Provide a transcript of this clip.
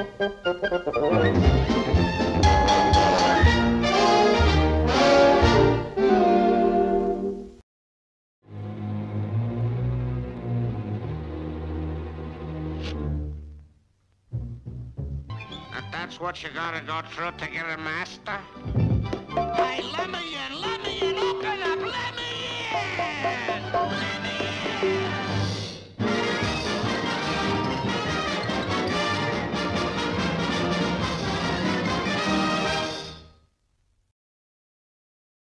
That's what you gotta go through to get a master?